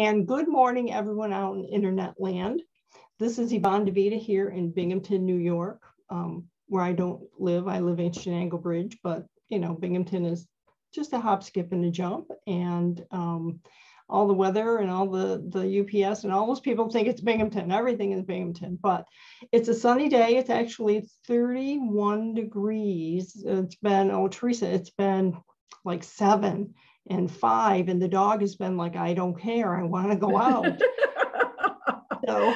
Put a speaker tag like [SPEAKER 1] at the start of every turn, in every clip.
[SPEAKER 1] And good morning, everyone out in internet land. This is Yvonne DiVita here in Binghamton, New York, um, where I don't live. I live in Chenango Bridge, but you know, Binghamton is just a hop, skip, and a jump. And um, all the weather and all the, the UPS and all those people think it's Binghamton. Everything is Binghamton, but it's a sunny day. It's actually 31 degrees. It's been, oh, Teresa, it's been like seven and five, and the dog has been like, I don't care. I want to go out. so,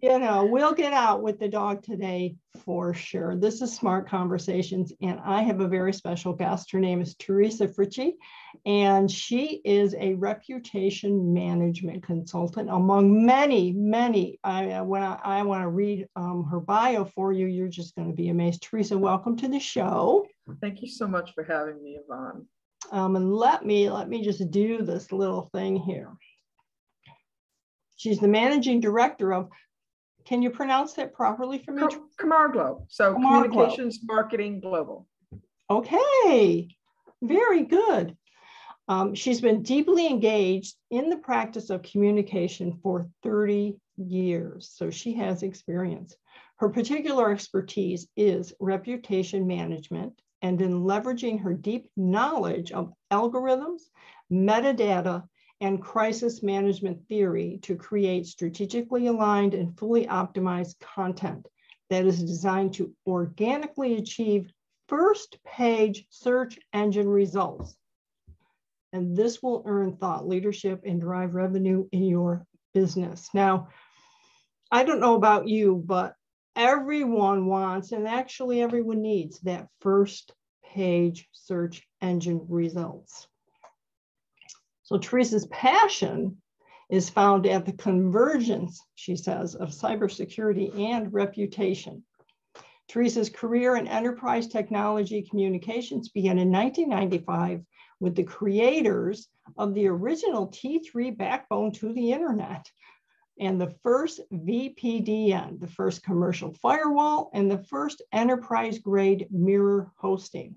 [SPEAKER 1] you know, we'll get out with the dog today for sure. This is Smart Conversations, and I have a very special guest. Her name is Teresa Fritschi, and she is a reputation management consultant among many, many. I, when I, I want to read um, her bio for you, you're just going to be amazed. Teresa, welcome to the show.
[SPEAKER 2] Thank you so much for having me, Yvonne.
[SPEAKER 1] Um, and let me let me just do this little thing here. She's the managing director of, can you pronounce that properly for me?
[SPEAKER 2] Commarglo. So. Communications Marketing Global.
[SPEAKER 1] Okay, very good. Um, she's been deeply engaged in the practice of communication for 30 years, so she has experience. Her particular expertise is reputation management and in leveraging her deep knowledge of algorithms, metadata, and crisis management theory to create strategically aligned and fully optimized content that is designed to organically achieve first page search engine results. And this will earn thought leadership and drive revenue in your business. Now, I don't know about you, but everyone wants, and actually everyone needs that first page search engine results. So Teresa's passion is found at the convergence, she says, of cybersecurity and reputation. Teresa's career in enterprise technology communications began in 1995 with the creators of the original T3 backbone to the internet and the first VPDN, the first commercial firewall, and the first enterprise grade mirror hosting.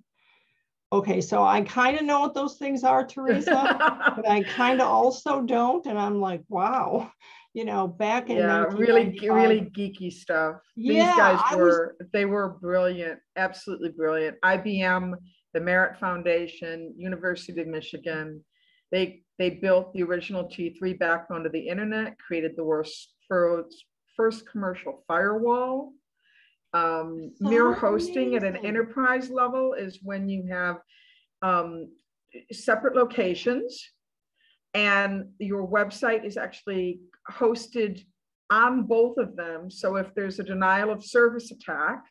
[SPEAKER 1] Okay, so I kind of know what those things are, Teresa, but I kind of also don't. And I'm like, wow, you know, back in
[SPEAKER 2] yeah, really, really geeky stuff. Yeah, These guys were was, they were brilliant, absolutely brilliant. IBM, the Merit Foundation, University of Michigan, they they built the original T3 backbone to the internet, created the worst first, first commercial firewall um, so mirror hosting amazing. at an enterprise level is when you have um, separate locations and your website is actually hosted on both of them. So if there's a denial of service attack,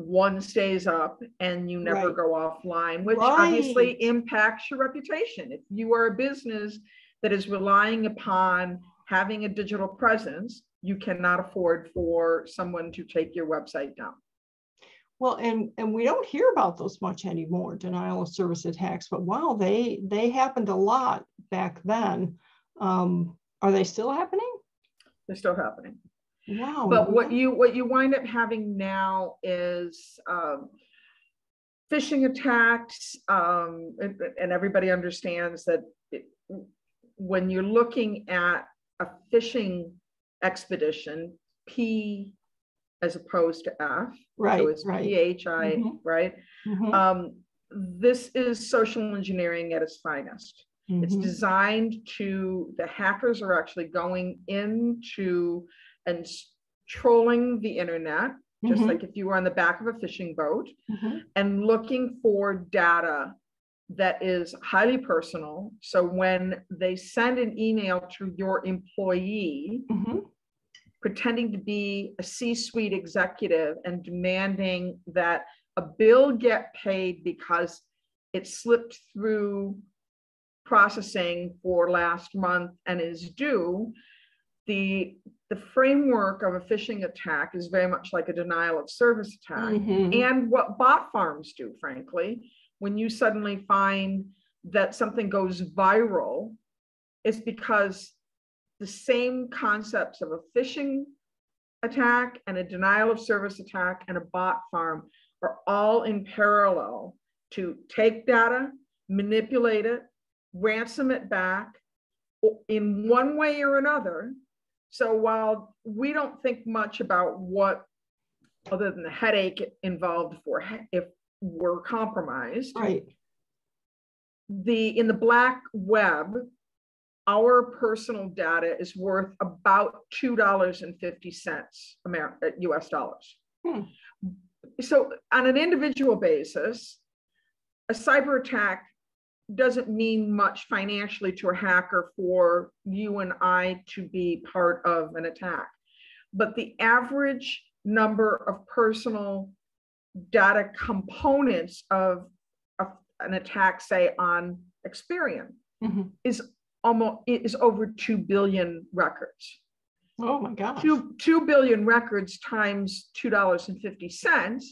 [SPEAKER 2] one stays up and you never right. go offline, which right. obviously impacts your reputation. If you are a business that is relying upon having a digital presence, you cannot afford for someone to take your website down.
[SPEAKER 1] Well, and and we don't hear about those much anymore, denial of service attacks. But wow, they they happened a lot back then. Um, are they still happening?
[SPEAKER 2] They're still happening. Wow. But what you what you wind up having now is um, phishing attacks, um, and, everybody understands that it, when you're looking at a phishing expedition, P as opposed to F.
[SPEAKER 1] Right.
[SPEAKER 2] So it's
[SPEAKER 1] right.
[SPEAKER 2] PHI, mm-hmm. right? Mm-hmm. Um, this is social engineering at its finest. Mm-hmm. It's designed to, the hackers are actually going into and trolling the internet, just mm-hmm. like if you were on the back of a fishing boat, mm-hmm. and looking for data that is highly personal. So when they send an email to your employee, mm-hmm. pretending to be a C suite executive and demanding that a bill get paid because it slipped through processing for last month and is due, the the framework of a phishing attack is very much like a denial of service attack mm-hmm. and what bot farms do frankly when you suddenly find that something goes viral, it's because the same concepts of a phishing attack and a denial of service attack and a bot farm are all in parallel to take data, manipulate it, ransom it back, in one way or another. So while we don't think much about what, other than the headache involved for if we're compromised,
[SPEAKER 1] right?
[SPEAKER 2] The in the black web, our personal data is worth about two dollars and fifty cents U.S. dollars. Hmm. So on an individual basis, a cyber attack doesn't mean much financially to a hacker for you and I to be part of an attack. But the average number of personal data components of a, an attack, say on Experian, mm-hmm. is almost is over 2 billion records.
[SPEAKER 1] Oh my gosh.
[SPEAKER 2] Two, 2 billion records times $2.50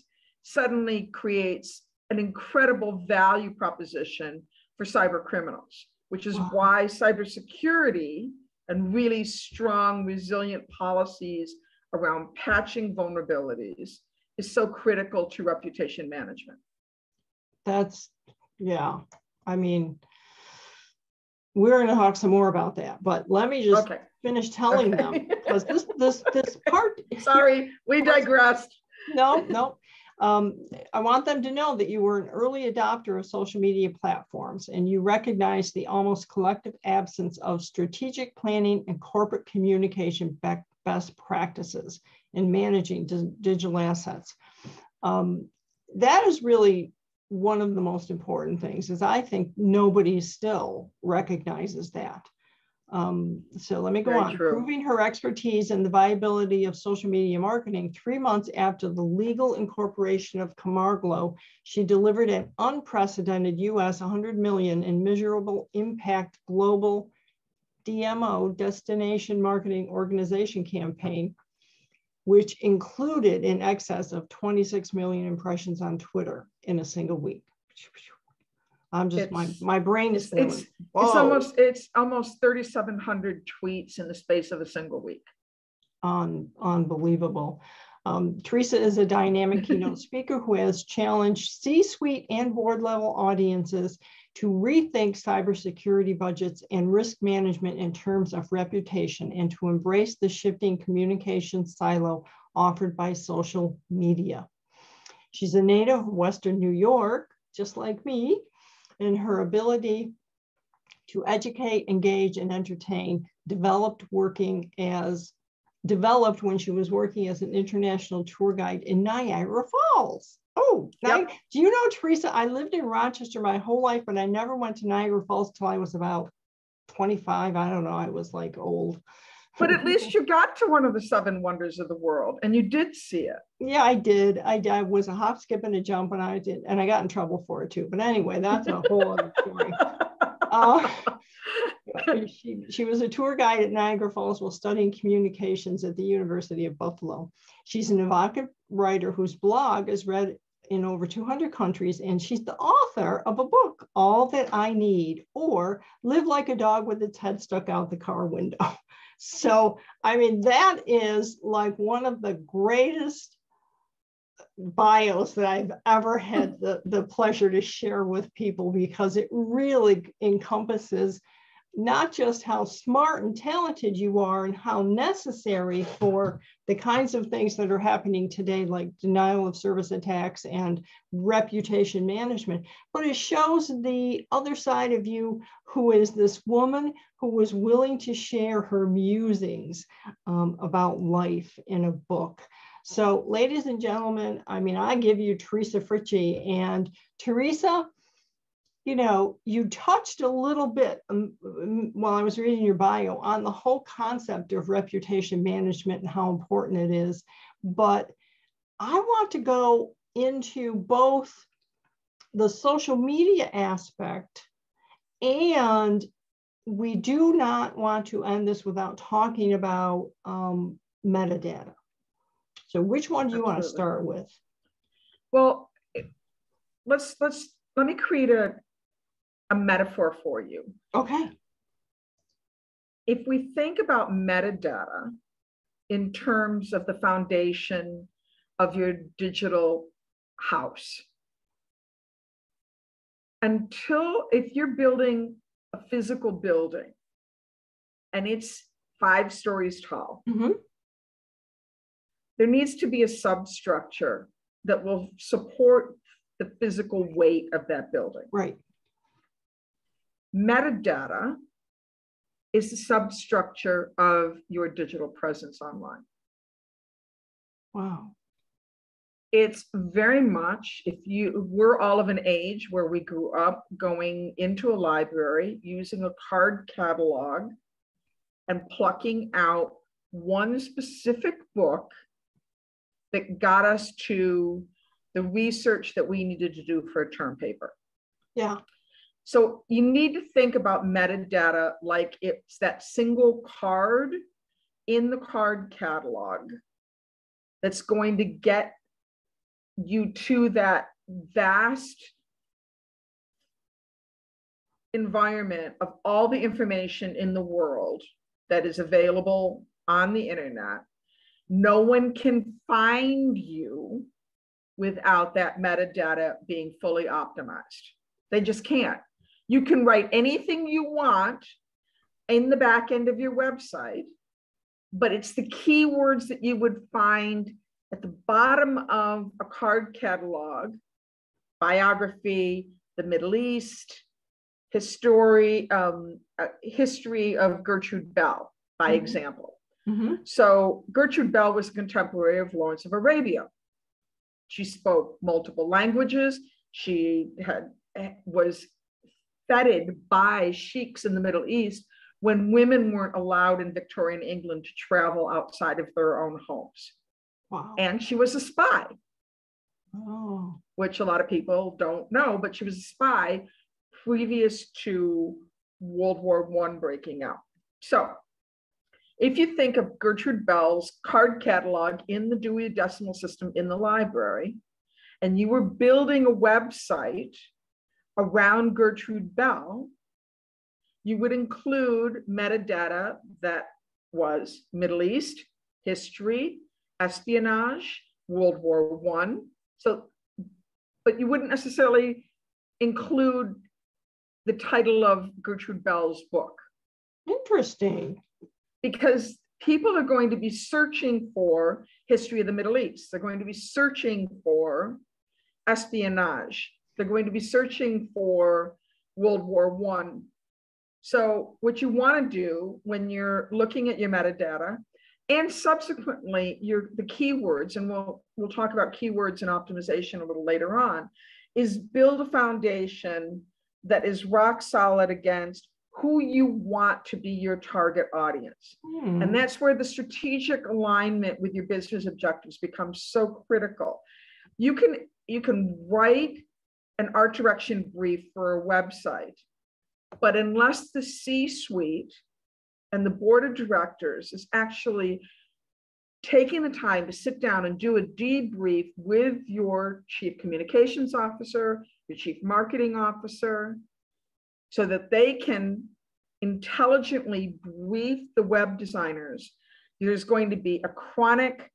[SPEAKER 2] suddenly creates an incredible value proposition for cyber criminals, which is wow. why cybersecurity and really strong, resilient policies around patching vulnerabilities is so critical to reputation management.
[SPEAKER 1] That's, yeah. I mean, we're going to talk some more about that, but let me just okay. finish telling okay. them because this, this, this part.
[SPEAKER 2] Sorry, we digressed.
[SPEAKER 1] No, no. Um, I want them to know that you were an early adopter of social media platforms and you recognize the almost collective absence of strategic planning and corporate communication best practices in managing digital assets. Um, that is really one of the most important things is I think nobody still recognizes that. Um, so let me go Very on. True. Proving her expertise and the viability of social media marketing, three months after the legal incorporation of Commarglo, she delivered an unprecedented US 100 million in measurable impact global DMO, Destination Marketing Organization campaign, which included in excess of 26 million impressions on Twitter in a single week. I'm just it's, my my brain is
[SPEAKER 2] it's, it's almost it's almost 3,700 tweets in the space of a single week.
[SPEAKER 1] Un, unbelievable. Um, Teresa is a dynamic keynote speaker who has challenged C-suite and board level audiences to rethink cybersecurity budgets and risk management in terms of reputation and to embrace the shifting communication silo offered by social media. She's a native of Western New York, just like me, and her ability to educate, engage, and entertain developed working as developed when she was working as an international tour guide in Niagara Falls. Oh, yep. do you know, Teresa? I lived in Rochester my whole life, but I never went to Niagara Falls till I was about 25. I don't know. I was like old.
[SPEAKER 2] But at least you got to one of the seven wonders of the world and you did see it.
[SPEAKER 1] Yeah, I did. I, I was a hop, skip, and a jump and I did, and I got in trouble for it too. But anyway, that's a whole other story. Uh, she, she was a tour guide at Niagara Falls while studying communications at the University of Buffalo. She's an evocative writer whose blog is read in over 200 countries, and she's the author of a book, All That I Need, or Live Like a Dog with Its Head Stuck Out the Car Window. So, I mean, that is like one of the greatest bios that I've ever had hmm. the, the pleasure to share with people because it really encompasses not just how smart and talented you are and how necessary for the kinds of things that are happening today, like denial of service attacks and reputation management, but it shows the other side of you who is this woman who was willing to share her musings um, about life in a book. So, ladies and gentlemen, I mean, I give you Teresa Fritschi, and Teresa you know, you touched a little bit um, while I was reading your bio on the whole concept of reputation management and how important it is. But I want to go into both the social media aspect and we do not want to end this without talking about um, metadata. So which one do you Absolutely. want to start with?
[SPEAKER 2] Well, let's let's let me create a, a metaphor for you.
[SPEAKER 1] Okay.
[SPEAKER 2] If we think about metadata in terms of the foundation of your digital house, until if you're building a physical building, and it's five stories tall.
[SPEAKER 1] Mm-hmm.
[SPEAKER 2] There needs to be a substructure that will support the physical weight of that building.
[SPEAKER 1] Right.
[SPEAKER 2] Metadata is the substructure of your digital presence online.
[SPEAKER 1] Wow.
[SPEAKER 2] It's very much if you we're all of an age where we grew up going into a library using a card catalog and plucking out one specific book that got us to the research that we needed to do for a term paper.
[SPEAKER 1] Yeah.
[SPEAKER 2] So you need to think about metadata like it's that single card in the card catalog that's going to get you to that vast environment of all the information in the world that is available on the internet. No one can find you without that metadata being fully optimized. They just can't. You can write anything you want in the back end of your website, but it's the keywords that you would find at the bottom of a card catalog, biography, the Middle East, history, um, uh, history of Gertrude Bell, by mm-hmm. example. Mm-hmm. So Gertrude Bell was a contemporary of Lawrence of Arabia. She spoke multiple languages. She had eh, was feted by sheiks in the Middle East when women weren't allowed in Victorian England to travel outside of their own homes.
[SPEAKER 1] Wow.
[SPEAKER 2] And she was a spy.
[SPEAKER 1] Oh.
[SPEAKER 2] Which a lot of people don't know, but she was a spy previous to World War One breaking out. So if you think of Gertrude Bell's card catalog in the Dewey Decimal System in the library, and you were building a website around Gertrude Bell, you would include metadata that was Middle East, history, espionage, World War One. So, but you wouldn't necessarily include the title of Gertrude Bell's book.
[SPEAKER 1] Interesting.
[SPEAKER 2] Because people are going to be searching for history of the Middle East. They're going to be searching for espionage. They're going to be searching for World War One. So what you want to do when you're looking at your metadata and subsequently your the keywords, and we'll we'll talk about keywords and optimization a little later on, is build a foundation that is rock solid against who you want to be your target audience. Hmm. And that's where the strategic alignment with your business objectives becomes so critical. You can you can write an art direction brief for a website, but unless the C-suite and the board of directors is actually taking the time to sit down and do a debrief with your chief communications officer, your chief marketing officer, so that they can intelligently brief the web designers. There's going to be a chronic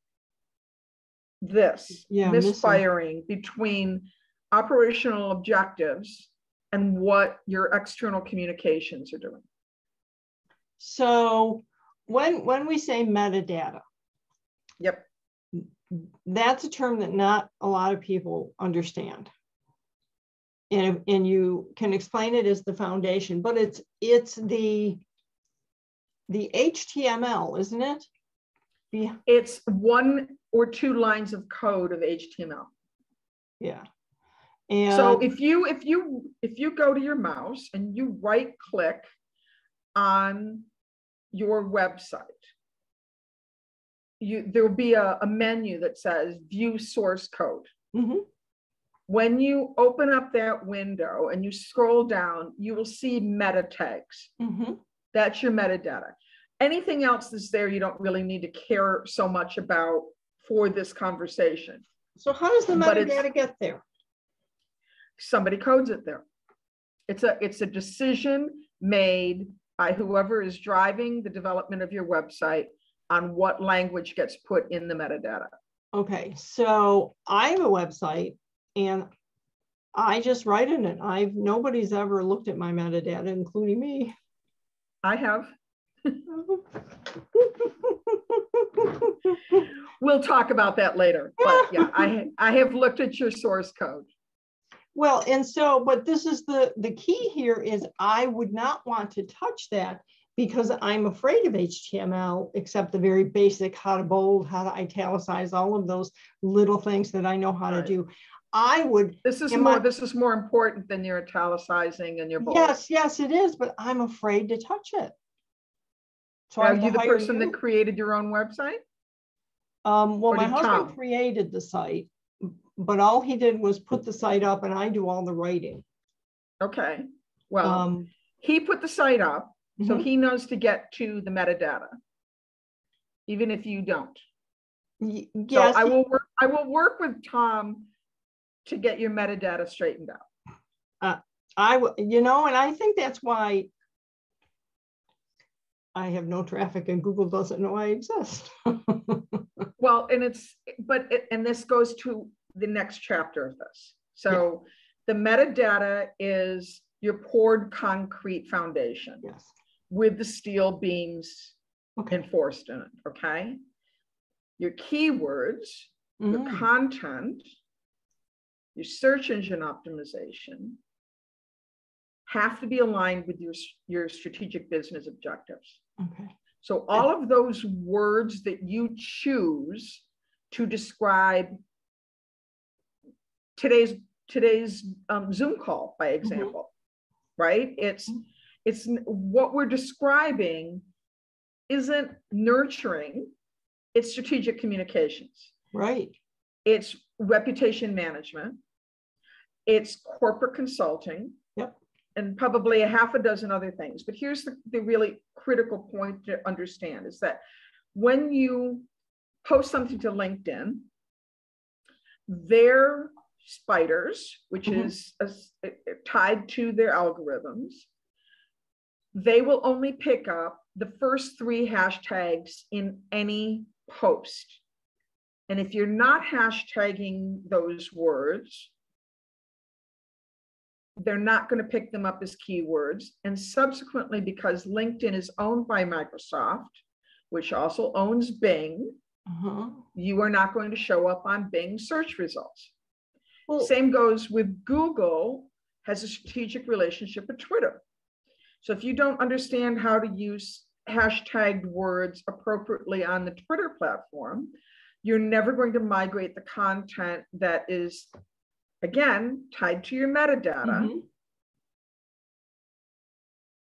[SPEAKER 2] this yeah, misfiring between operational objectives and what your external communications are doing.
[SPEAKER 1] So when when we say metadata,
[SPEAKER 2] yep,
[SPEAKER 1] that's a term that not a lot of people understand. And, and you can explain it as the foundation, but it's it's the the HTML, isn't it?
[SPEAKER 2] Yeah. It's one or two lines of code of HTML.
[SPEAKER 1] Yeah.
[SPEAKER 2] And so if you if you if you go to your mouse and you right click on your website, you there will be a, a menu that says view source code.
[SPEAKER 1] Mm-hmm.
[SPEAKER 2] When you open up that window and you scroll down, you will see meta tags.
[SPEAKER 1] Mm-hmm.
[SPEAKER 2] That's your metadata. Anything else that's there, you don't really need to care so much about for this conversation.
[SPEAKER 1] So how does the metadata get there?
[SPEAKER 2] Somebody codes it there. It's a it's a decision made by whoever is driving the development of your website on what language gets put in the metadata.
[SPEAKER 1] Okay, so I have a website and I just write in it. I've nobody's ever looked at my metadata, including me.
[SPEAKER 2] I have. we'll talk about that later. But yeah, I I have looked at your source code.
[SPEAKER 1] Well, and so, but this is the the key here is I would not want to touch that because I'm afraid of HTML, except the very basic how to bold, how to italicize, all of those little things that I know how right. to do. I would.
[SPEAKER 2] This is more. I, this is more important than your italicizing and your bold.
[SPEAKER 1] Yes, yes, it is. But I'm afraid to touch it.
[SPEAKER 2] So are you the person you. that created your own website?
[SPEAKER 1] Um, well, my husband Tom? created the site, but all he did was put the site up, and I do all the writing.
[SPEAKER 2] Okay. Well, um, he put the site up, mm -hmm. so mm-hmm. he knows to get to the metadata, even if you don't.
[SPEAKER 1] Y yes.
[SPEAKER 2] So I will work. I will work with Tom to get your metadata straightened out.
[SPEAKER 1] Uh, I, will you know, and I think that's why I have no traffic and Google doesn't know I exist.
[SPEAKER 2] well, and it's, but, it, and this goes to the next chapter of this. So yeah. the metadata is your poured concrete foundation
[SPEAKER 1] yes.
[SPEAKER 2] with the steel beams okay. enforced in it, okay? Your keywords, mm. your content, your search engine optimization have to be aligned with your, your strategic business objectives.
[SPEAKER 1] Okay.
[SPEAKER 2] So all of those words that you choose to describe today's today's um, Zoom call, by mm-hmm. example, mm-hmm. right? It's mm-hmm. it's what we're describing isn't nurturing, it's strategic communications.
[SPEAKER 1] Right.
[SPEAKER 2] It's reputation management. It's corporate consulting.
[SPEAKER 1] Yep.
[SPEAKER 2] And probably a half a dozen other things. But here's the, the really critical point to understand is that when you post something to LinkedIn, their spiders, which mm-hmm. is a, tied to their algorithms, they will only pick up the first three hashtags in any post. And if you're not hashtagging those words, they're not going to pick them up as keywords. And subsequently, because LinkedIn is owned by Microsoft, which also owns Bing, uh-huh. you are not going to show up on Bing search results. Well, Same goes with Google has a strategic relationship with Twitter. So if you don't understand how to use hashtagged words appropriately on the Twitter platform, you're never going to migrate the content that is, again, tied to your metadata mm-hmm.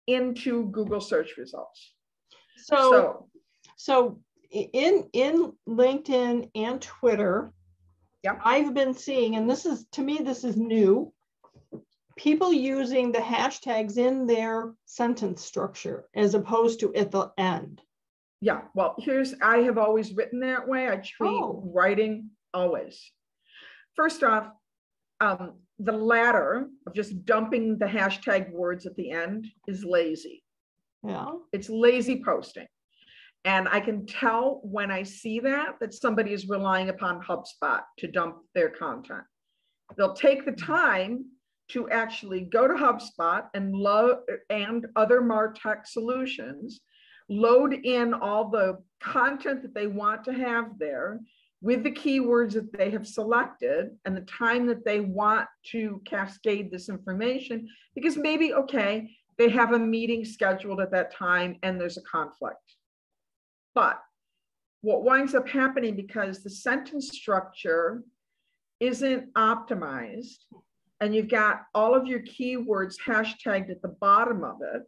[SPEAKER 2] into Google search results.
[SPEAKER 1] So, so, so in, in LinkedIn and Twitter,
[SPEAKER 2] yeah.
[SPEAKER 1] I've been seeing, and this is, to me, this is new, people using the hashtags in their sentence structure as opposed to at the end.
[SPEAKER 2] Yeah, well, here's, I have always written that way. I treat oh. writing always. First off, um, the latter of just dumping the hashtag words at the end is lazy.
[SPEAKER 1] Yeah.
[SPEAKER 2] It's lazy posting. And I can tell when I see that, that somebody is relying upon HubSpot to dump their content. They'll take the time to actually go to HubSpot and load and other MarTech solutions load in all the content that they want to have there with the keywords that they have selected and the time that they want to cascade this information because maybe okay they have a meeting scheduled at that time and there's a conflict but what winds up happening because the sentence structure isn't optimized and you've got all of your keywords hashtagged at the bottom of it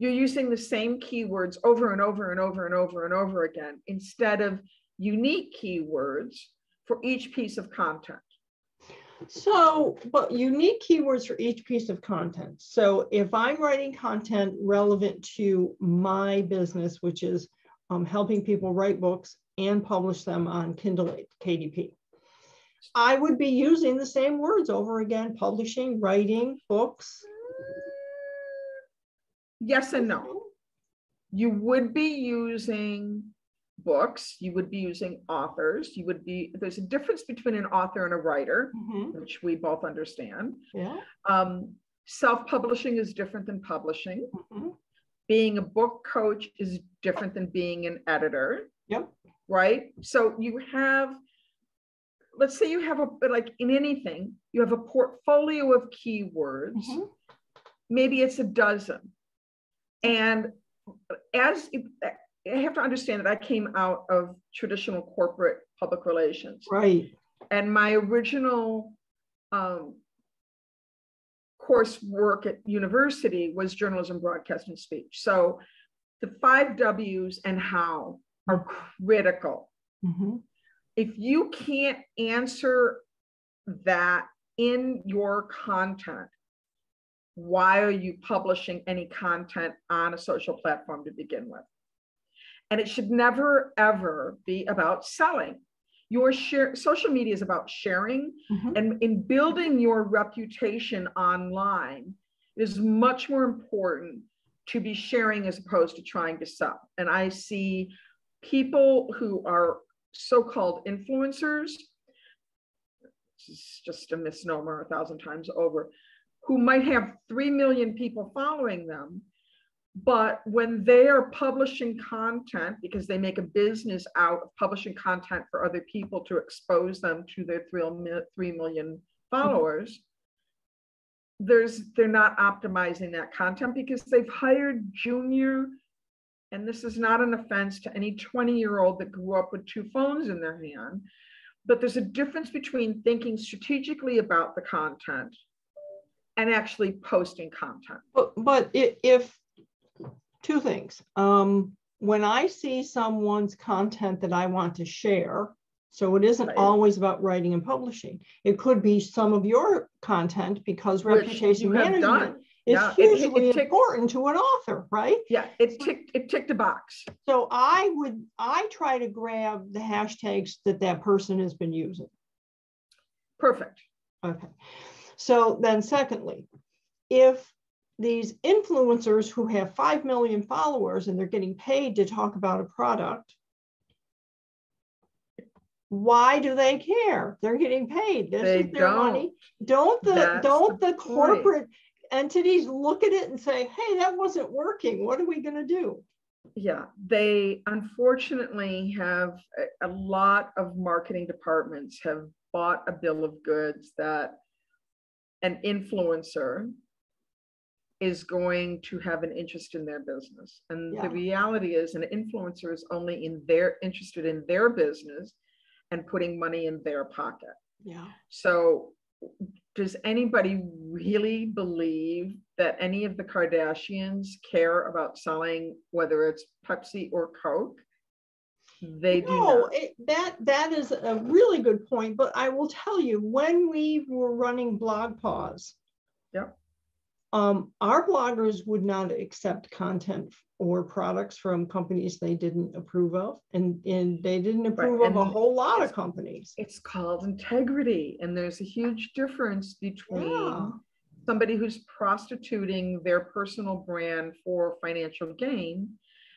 [SPEAKER 2] you're using the same keywords over and over and over and over and over again instead of unique keywords for each piece of content.
[SPEAKER 1] So, but unique keywords for each piece of content. So if I'm writing content relevant to my business, which is um, helping people write books and publish them on Kindle KDP, I would be using the same words over again, publishing, writing, books,
[SPEAKER 2] yes and no. You would be using books, you would be using authors, you would be, there's a difference between an author and a writer, mm-hmm. which we both understand.
[SPEAKER 1] Yeah.
[SPEAKER 2] Um, Self publishing is different than publishing. Mm-hmm. being a book coach is different than being an editor.
[SPEAKER 1] Yep.
[SPEAKER 2] Right. So you have, let's say you have a, like in anything, you have a portfolio of keywords. Mm-hmm. Maybe it's a dozen. And as I have to understand that I came out of traditional corporate public relations.
[SPEAKER 1] Right.
[SPEAKER 2] And my original um, coursework at university was journalism, broadcast, and speech. So the five W's and how are critical. Mm-hmm. If you can't answer that in your content, why are you publishing any content on a social platform to begin with? And it should never, ever be about selling. Your share, social media is about sharing mm-hmm. and in building your reputation online is much more important to be sharing as opposed to trying to sell. And I see people who are so-called influencers, this is just a misnomer a thousand times over, who might have 3 million people following them, but when they are publishing content, because they make a business out of publishing content for other people to expose them to their 3 million followers, there's they're not optimizing that content because they've hired junior and this is not an offense to any 20 year old that grew up with two phones in their hand but there's a difference between thinking strategically about the content and actually posting content.
[SPEAKER 1] But, but if two things. Um, when I see someone's content that I want to share, so it isn't right. always about writing and publishing. It could be some of your content because Which reputation management is yeah, hugely it, it ticked, important to an author, right?
[SPEAKER 2] Yeah, it ticked it ticked a box.
[SPEAKER 1] So I would I try to grab the hashtags that that person has been using.
[SPEAKER 2] Perfect.
[SPEAKER 1] Okay. So then secondly, if these influencers who have 5 million followers and they're getting paid to talk about a product, why do they care? They're getting paid. This they is their don't. money. Don't the That's don't the, the corporate entities look at it and say, hey, that wasn't working. What are we going to do?
[SPEAKER 2] Yeah, they unfortunately have a, a lot of marketing departments have bought a bill of goods that an influencer is going to have an interest in their business. And yeah. the reality is an influencer is only in their interested in their business and putting money in their pocket.
[SPEAKER 1] Yeah.
[SPEAKER 2] So does anybody really believe that any of the Kardashians care about selling whether it's Pepsi or Coke? They no,
[SPEAKER 1] do it, that that is a really good point. But I will tell you, when we were running BlogPaws,
[SPEAKER 2] yep
[SPEAKER 1] um, our bloggers would not accept content or products from companies they didn't approve of, and, and they didn't approve right. of a whole lot of companies.
[SPEAKER 2] It's called integrity, and there's a huge difference between yeah. somebody who's prostituting their personal brand for financial gain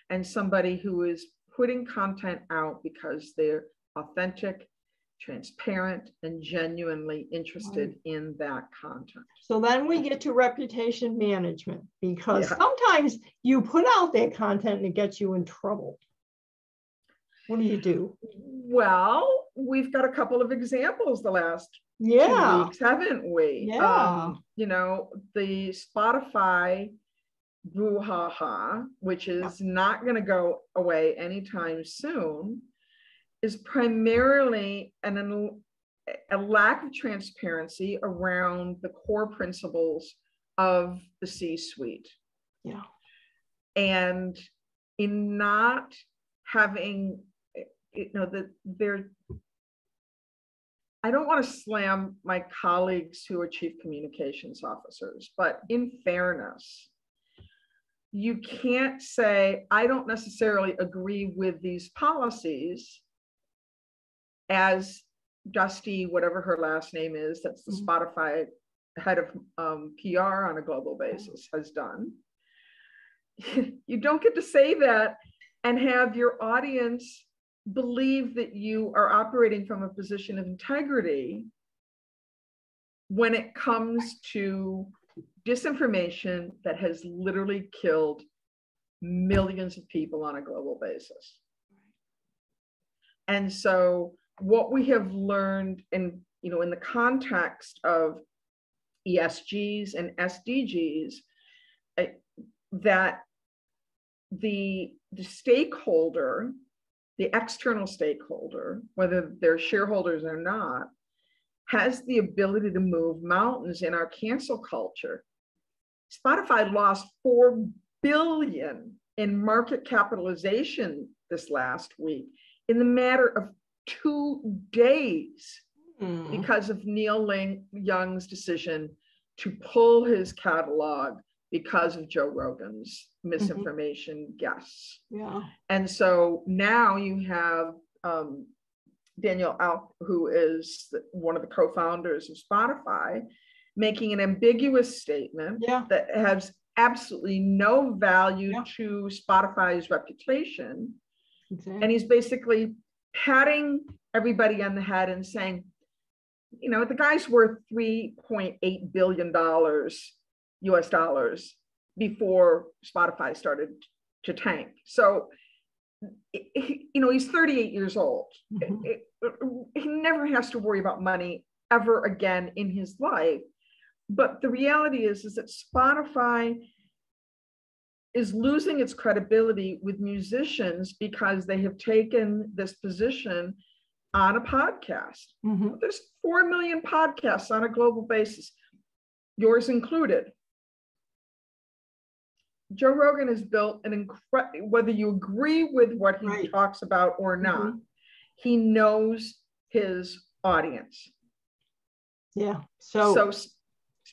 [SPEAKER 2] and somebody who is putting content out because they're authentic transparent and genuinely interested in that content.
[SPEAKER 1] So then we get to reputation management because yeah. sometimes you put out that content and it gets you in trouble. What do you do?
[SPEAKER 2] Well, we've got a couple of examples the last
[SPEAKER 1] yeah.
[SPEAKER 2] two weeks, haven't we?
[SPEAKER 1] Yeah. Um,
[SPEAKER 2] you know, the Spotify brouhaha, which is not going to go away anytime soon is primarily an, a lack of transparency around the core principles of the C suite.
[SPEAKER 1] Yeah.
[SPEAKER 2] And in not having, you know, that they're, I don't want to slam my colleagues who are chief communications officers, but in fairness, you can't say, I don't necessarily agree with these policies as Dusty, whatever her last name is, that's the mm-hmm. Spotify head of um, PR on a global basis, has done. you don't get to say that and have your audience believe that you are operating from a position of integrity when it comes to disinformation that has literally killed millions of people on a global basis. And so what we have learned in, you know, in the context of ESGs and SDGs, uh, that the, the stakeholder, the external stakeholder, whether they're shareholders or not, has the ability to move mountains in our cancel culture. Spotify lost 4 billion in market capitalization this last week in the matter of two days mm. because of Neil Lang- Young's decision to pull his catalog because of Joe Rogan's mm-hmm. misinformation mm-hmm. guests.
[SPEAKER 1] Yeah.
[SPEAKER 2] And so now you have um, Daniel Ek, who is one of the co-founders of Spotify, making an ambiguous statement
[SPEAKER 1] yeah.
[SPEAKER 2] that has absolutely no value yeah. to Spotify's reputation. Exactly. And he's basically patting everybody on the head and saying, you know, the guy's worth $3.8 billion US dollars before Spotify started to tank. So, you know, he's 38 years old. Mm-hmm. He never has to worry about money ever again in his life. But the reality is, is that Spotify is losing its credibility with musicians because they have taken this position on a podcast. Mm-hmm. There's 4 million podcasts on a global basis, yours included. Joe Rogan has built an incredible, whether you agree with what he right. talks about or not, mm-hmm. he knows his audience.
[SPEAKER 1] Yeah. So,
[SPEAKER 2] so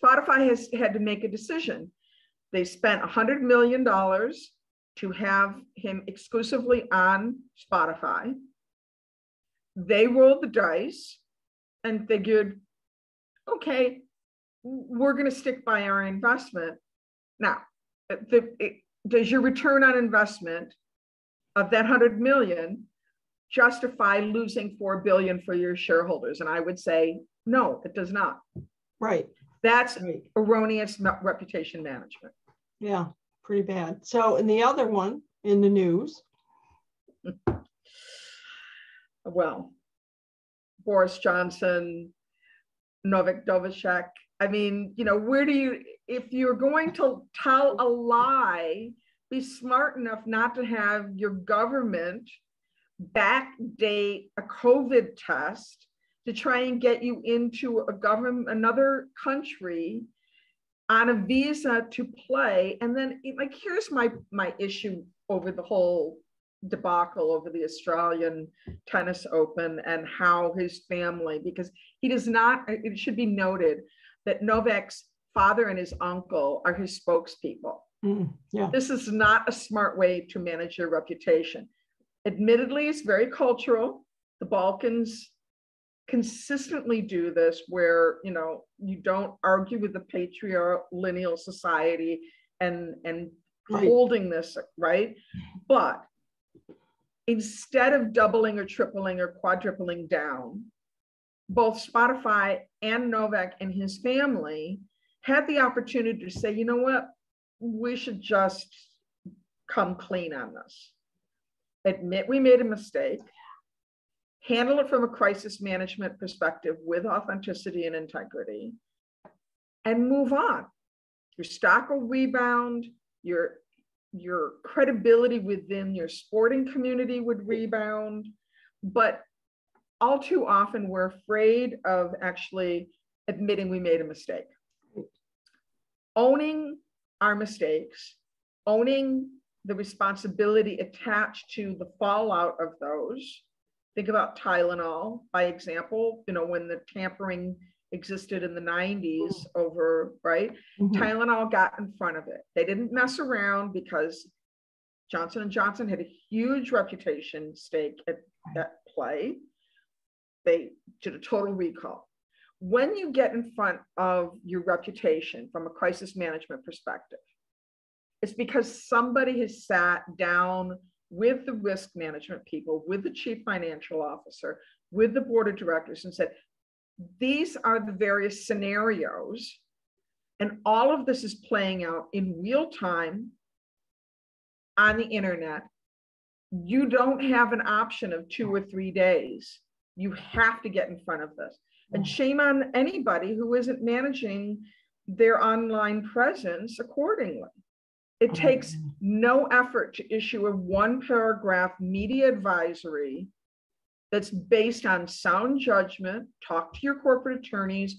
[SPEAKER 2] Spotify has had to make a decision. They spent $100 million to have him exclusively on Spotify. They rolled the dice and figured, okay, we're going to stick by our investment. Now, the, it, does your return on investment of that 100 million justify losing 4 billion for your shareholders? And I would say, no, it does not.
[SPEAKER 1] Right.
[SPEAKER 2] That's right. erroneous reputation management.
[SPEAKER 1] Yeah, pretty bad. So, in the other one in the news.
[SPEAKER 2] well, Boris Johnson, Novak Djokovic. I mean, you know, where do you, if you're going to tell a lie, be smart enough not to have your government backdate a COVID test to try and get you into a government, another country on a visa to play. And then like, here's my, my issue over the whole debacle over the Australian tennis open and how his family, because he does not, it should be noted that Novak's father and his uncle are his spokespeople.
[SPEAKER 1] Mm, yeah.
[SPEAKER 2] This is not a smart way to manage your reputation. Admittedly, it's very cultural. The Balkans consistently do this where you know you don't argue with the patrilineal society and and right. holding this right? But instead of doubling or tripling or quadrupling down both spotify and novak and his family had the opportunity to say you know what? We should just come clean on this. Admit we made a mistake handle it from a crisis management perspective with authenticity and integrity, and move on. Your stock will rebound, your, your credibility within your sporting community would rebound, but all too often we're afraid of actually admitting we made a mistake. Owning our mistakes, owning the responsibility attached to the fallout of those, Think about Tylenol, by example, you know, when the tampering existed in the 90s over, right? Mm-hmm. Tylenol got in front of it. They didn't mess around because Johnson and Johnson had a huge reputation stake at, at play. They did a total recall. When you get in front of your reputation from a crisis management perspective, it's because somebody has sat down with the risk management people, with the chief financial officer, with the board of directors, and said, these are the various scenarios. And all of this is playing out in real time on the internet, you don't have an option of two or three days. You have to get in front of this. And mm. shame on anybody who isn't managing their online presence accordingly. It oh, takes no effort to issue a one paragraph media advisory that's based on sound judgment. Talk to your corporate attorneys,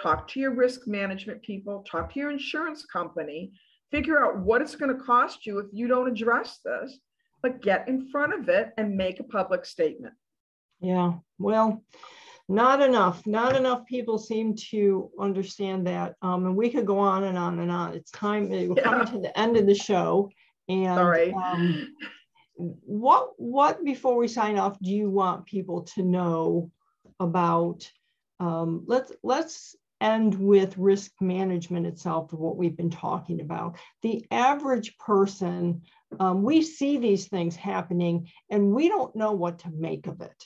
[SPEAKER 2] talk to your risk management people, talk to your insurance company, figure out what it's going to cost you if you don't address this, but get in front of it and make a public statement.
[SPEAKER 1] Yeah, well, not enough. Not enough people seem to understand that. Um, and we could go on and on and on. It's time. We're yeah. coming to the end of the show. And
[SPEAKER 2] right.
[SPEAKER 1] Um, what what before we sign off do you want people to know about? Um, let's let's end with risk management itself of what we've been talking about. The average person, um, we see these things happening and we don't know what to make of it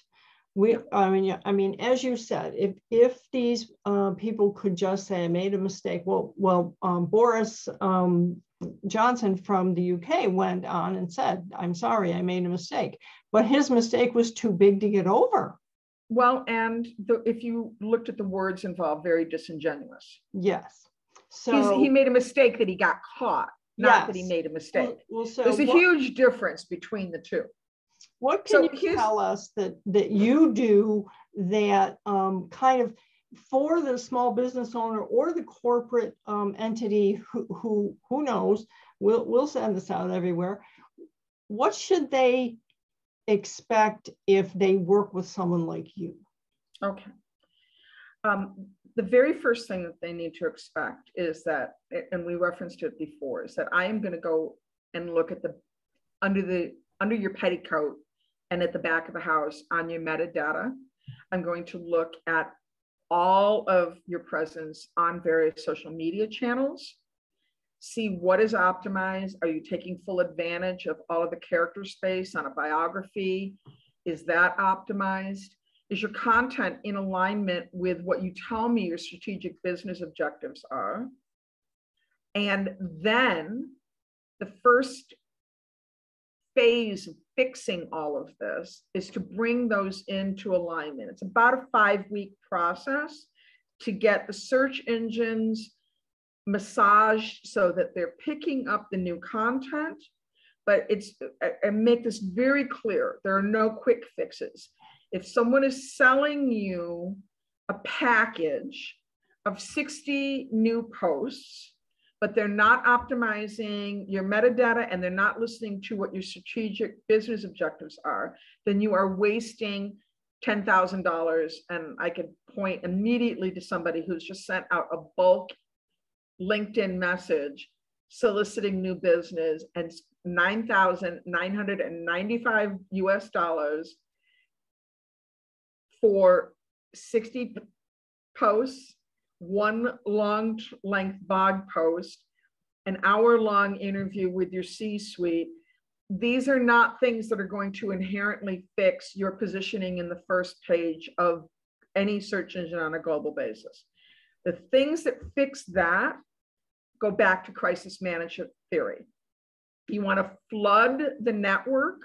[SPEAKER 1] we i mean i mean as you said if if these uh, people could just say i made a mistake well well um, boris um, johnson from the uk went on and said i'm sorry i made a mistake but his mistake was too big to get over.
[SPEAKER 2] Well and the, if you looked at the words involved very disingenuous.
[SPEAKER 1] Yes.
[SPEAKER 2] So He's, he made a mistake that he got caught not yes. that he made a mistake. Well, well so there's a what, huge difference between the two
[SPEAKER 1] what can so you tell us that that you do that um, kind of for the small business owner or the corporate um, entity who, who who knows? We'll we'll send this out everywhere. What should they expect if they work with someone like you?
[SPEAKER 2] Okay. Um, the very first thing that they need to expect is that and we referenced it before is that i am going to go and look at the under the under your petticoat and at the back of the house on your metadata. I'm going to look at all of your presence on various social media channels, see what is optimized. Are you taking full advantage of all of the character space on a biography? Is that optimized? Is your content in alignment with what you tell me your strategic business objectives are? And then the first phase of fixing all of this is to bring those into alignment. It's about a five week process to get the search engines massaged so that they're picking up the new content. But it's, I make this very clear there are no quick fixes. If someone is selling you a package of 60 new posts, but they're not optimizing your metadata and they're not listening to what your strategic business objectives are, then you are wasting $10,000. And I could point immediately to somebody who's just sent out a bulk LinkedIn message soliciting new business and 9,995 US dollars for 60 posts one long length blog post, an hour long interview with your C suite. These are not things that are going to inherently fix your positioning in the first page of any search engine on a global basis. The things that fix that go back to crisis management theory. You want to flood the network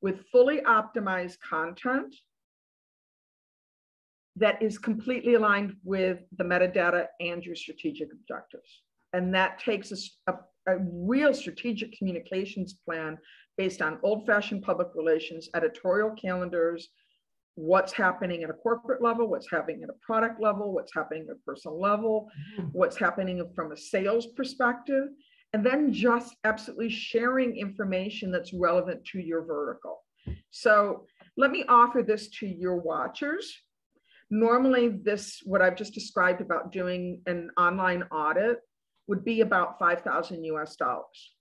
[SPEAKER 2] with fully optimized content that is completely aligned with the metadata and your strategic objectives. And that takes a, a, a real strategic communications plan based on old fashioned public relations, editorial calendars, what's happening at a corporate level, what's happening at a product level, what's happening at a personal level, mm-hmm. what's happening from a sales perspective, and then just absolutely sharing information that's relevant to your vertical. So let me offer this to your watchers Normally this, what I've just described about doing an online audit would be about 5,000 US dollars.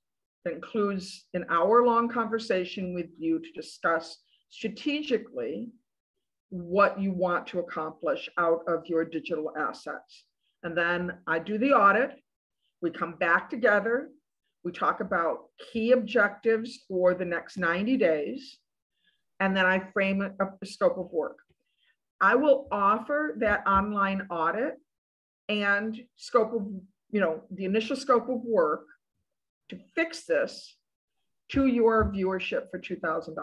[SPEAKER 2] That includes an hour long conversation with you to discuss strategically what you want to accomplish out of your digital assets. And then I do the audit. We come back together. We talk about key objectives for the next 90 days. And then I frame a, a scope of work. I will offer that online audit and scope of, you know, the initial scope of work to fix this to your viewership for $2,000.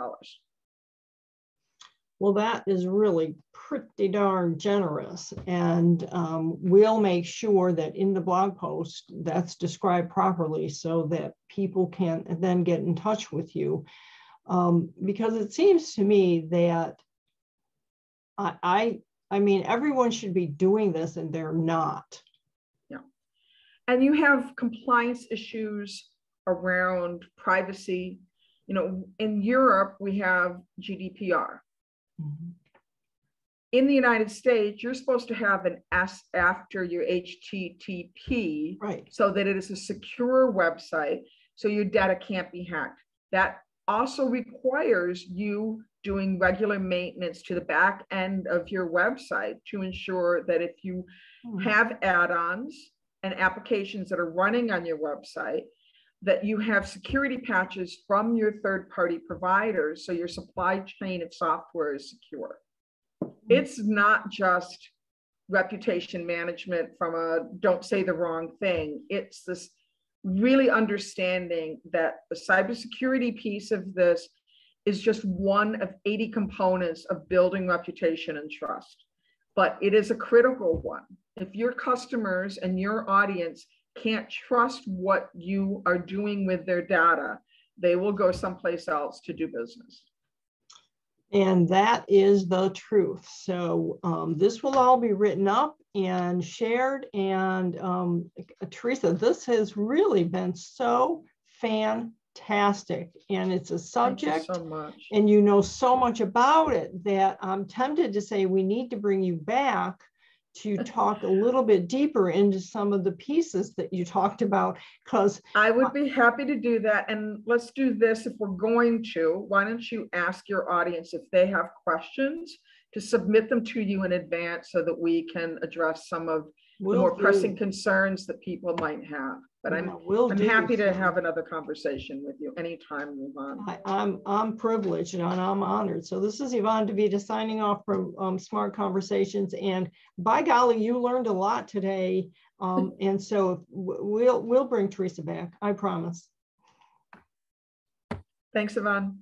[SPEAKER 1] Well, that is really pretty darn generous. And um, we'll make sure that in the blog post that's described properly so that people can then get in touch with you. Um, because it seems to me that I, I, I mean, everyone should be doing this and they're not.
[SPEAKER 2] Yeah. And you have compliance issues around privacy. You know, in Europe, we have GDPR Mm-hmm. In the United States, you're supposed to have an S after your HTTP,
[SPEAKER 1] right.
[SPEAKER 2] so that it is a secure website, so your data can't be hacked. That also requires you doing regular maintenance to the back end of your website to ensure that if you mm-hmm. have add-ons and applications that are running on your website, that you have security patches from your third party providers so your supply chain of software is secure. Mm-hmm. It's not just reputation management from a don't say the wrong thing. It's this really understanding that the cybersecurity piece of this is just one of 80 components of building reputation and trust. But it is a critical one. If your customers and your audience can't trust what you are doing with their data, they will go someplace else to do business.
[SPEAKER 1] And that is the truth. So um, this will all be written up and shared. And um, Teresa, this has really been so fantastic. And it's a subject,
[SPEAKER 2] so
[SPEAKER 1] and you know so much about it that I'm tempted to say we need to bring you back to talk a little bit deeper into some of the pieces that you talked about because
[SPEAKER 2] I would be happy to do that. And let's do this if we're going to. Why don't you ask your audience if they have questions to submit them to you in advance so that we can address some of the more do. pressing concerns that people might have. But I'm, we'll I'm happy to have another conversation with you anytime, Yvonne.
[SPEAKER 1] I, I'm, I'm privileged and I'm honored. So this is Yvonne DiVita signing off from um, Smart Conversations. And by golly, you learned a lot today. Um, and so we'll, we'll bring Teresa back, I promise.
[SPEAKER 2] Thanks, Yvonne.